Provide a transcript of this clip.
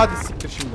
Hadi siktir şimdi.